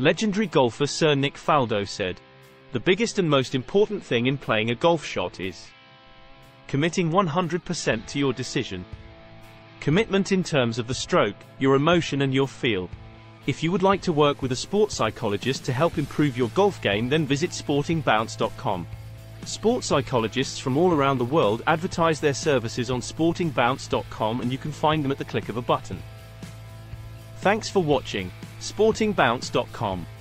Legendary golfer Sir Nick Faldo said, The biggest and most important thing in playing a golf shot is committing 100% to your decision. Commitment in terms of the stroke, your emotion and your feel. If you would like to work with a sports psychologist to help improve your golf game then visit sportingbounce.com. Sports psychologists from all around the world advertise their services on sportingbounce.com and you can find them at the click of a button. Thanks for watching. sportingbounce.com